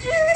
Yeah.